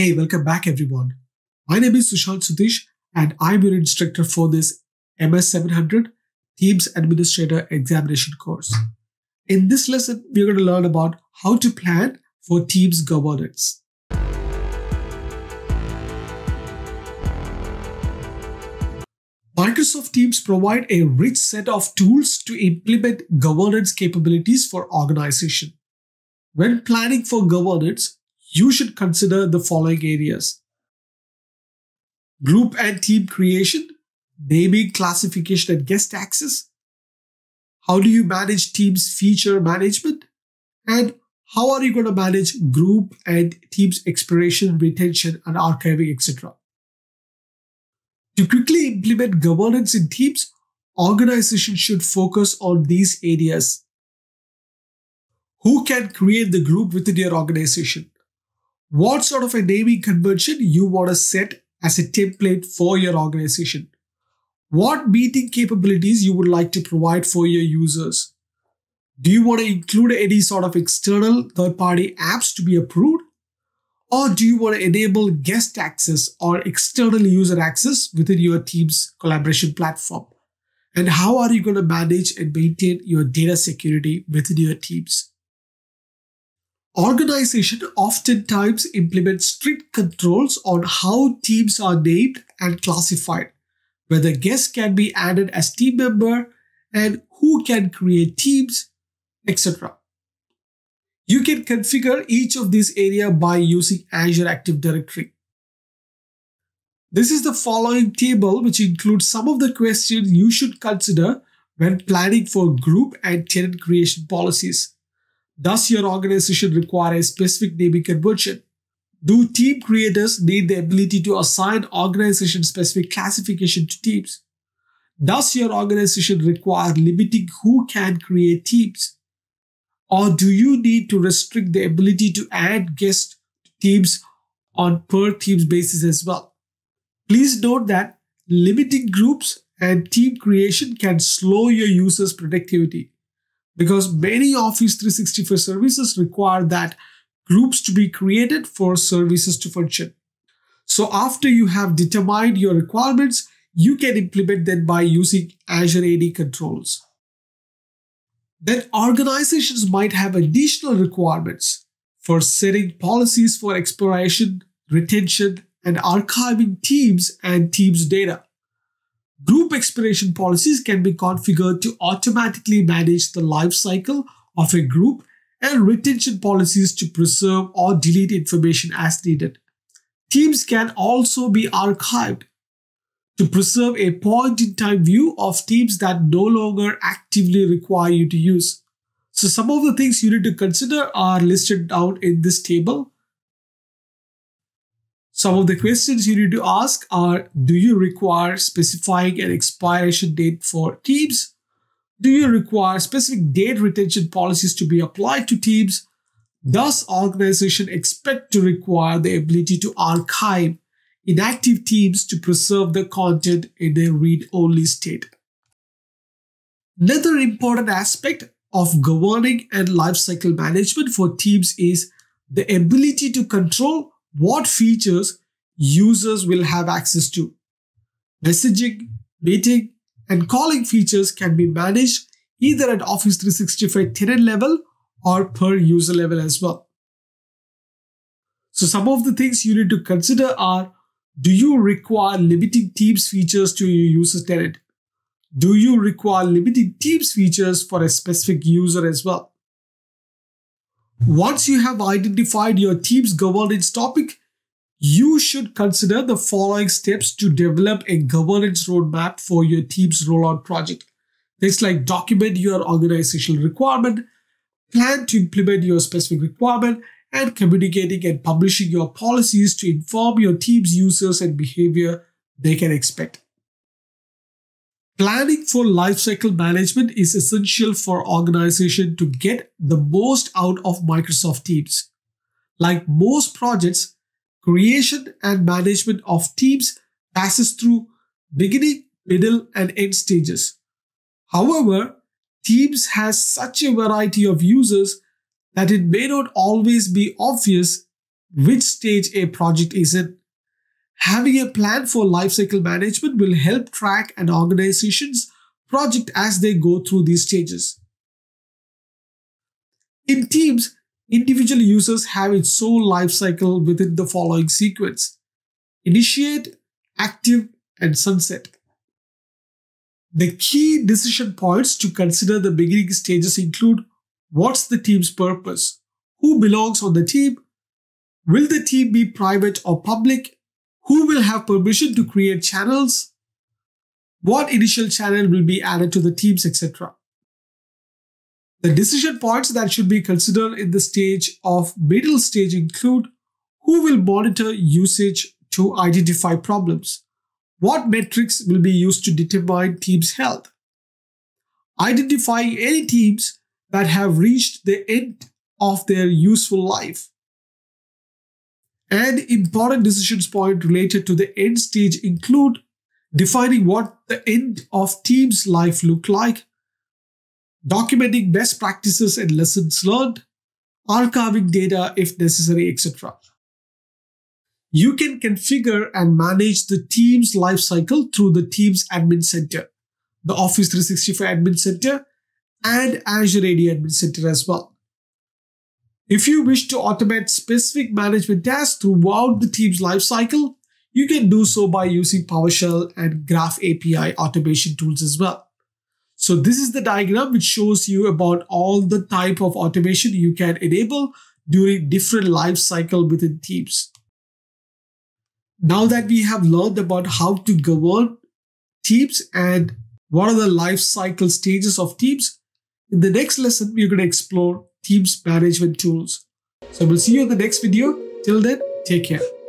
Hey, welcome back everyone. My name is Susanth Sutheesh and I'm your instructor for this MS700 Teams Administrator Examination course. In this lesson, we're going to learn about how to plan for Teams governance. Microsoft Teams provide a rich set of tools to implement governance capabilities for organization. When planning for governance, you should consider the following areas. Group and team creation, naming, classification, and guest access. How do you manage Teams feature management? And how are you going to manage group and Teams expiration, retention, and archiving, etc. To quickly implement governance in Teams, organizations should focus on these areas. Who can create the group within your organization? What sort of a naming convention you want to set as a template for your organization? What meeting capabilities you would like to provide for your users? Do you want to include any sort of external third-party apps to be approved? Or do you want to enable guest access or external user access within your team's collaboration platform? And how are you going to manage and maintain your data security within your teams? Organization oftentimes implement strict controls on how teams are named and classified, whether guests can be added as team member and who can create teams, etc. You can configure each of these areas by using Azure Active Directory. This is the following table which includes some of the questions you should consider when planning for group and tenant creation policies. Does your organization require a specific naming convention? Do team creators need the ability to assign organization-specific classification to teams? Does your organization require limiting who can create teams? Or do you need to restrict the ability to add guest teams on per teams basis as well? Please note that limiting groups and team creation can slow your users' productivity because many Office 365 services require that groups to be created for services to function. So after you have determined your requirements, you can implement them by using Azure AD controls then organizations might have additional requirements for setting policies for expiration, retention, and archiving teams and teams data. Group expiration policies can be configured to automatically manage the life cycle of a group and retention policies to preserve or delete information as needed. Teams can also be archived to preserve a point-in-time view of teams that no longer actively require you to use. So some of the things you need to consider are listed down in this table. Some of the questions you need to ask are, do you require specifying an expiration date for teams? Do you require specific date retention policies to be applied to teams? Does organization expect to require the ability to archive inactive teams to preserve the content in a read-only state. Another important aspect of governing and lifecycle management for teams is the ability to control what features users will have access to. Messaging, meeting, and calling features can be managed either at Office 365 tenant level or per user level as well. So some of the things you need to consider are do you require limiting Teams features to your user tenant? Do you require limiting Teams features for a specific user as well? Once you have identified your Teams governance topic, you should consider the following steps to develop a governance roadmap for your Teams rollout project. Things like document your organizational requirement, plan to implement your specific requirement, and communicating and publishing your policies to inform your team's users and behavior they can expect. Planning for lifecycle management is essential for organization to get the most out of Microsoft Teams. Like most projects, creation and management of teams passes through beginning, middle, and end stages. However, Teams has such a variety of users that it may not always be obvious which stage a project is in. Having a plan for lifecycle management will help track an organization's project as they go through these stages. In teams, individual users have its own lifecycle within the following sequence initiate, active, and sunset. The key decision points to consider the beginning stages include what's the team's purpose, who belongs on the team, will the team be private or public, who will have permission to create channels, what initial channel will be added to the teams, etc. The decision points that should be considered in the stage of middle stage include who will monitor usage to identify problems, what metrics will be used to determine teams' health, identifying any teams that have reached the end of their useful life, and important decisions point related to the end stage include defining what the end of team's life look like, documenting best practices and lessons learned, archiving data if necessary, etc. You can configure and manage the team's lifecycle through the Teams Admin Center, the Office 365 Admin Center, and Azure AD Admin Center as well. If you wish to automate specific management tasks throughout the team's lifecycle, you can do so by using PowerShell and Graph API automation tools as well. So this is the diagram which shows you about all the type of automation you can enable during different life cycle within teams. Now that we have learned about how to govern teams and what are the life cycle stages of teams, in the next lesson, we're going to explore teams management tools. So we'll see you in the next video. Till then, take care.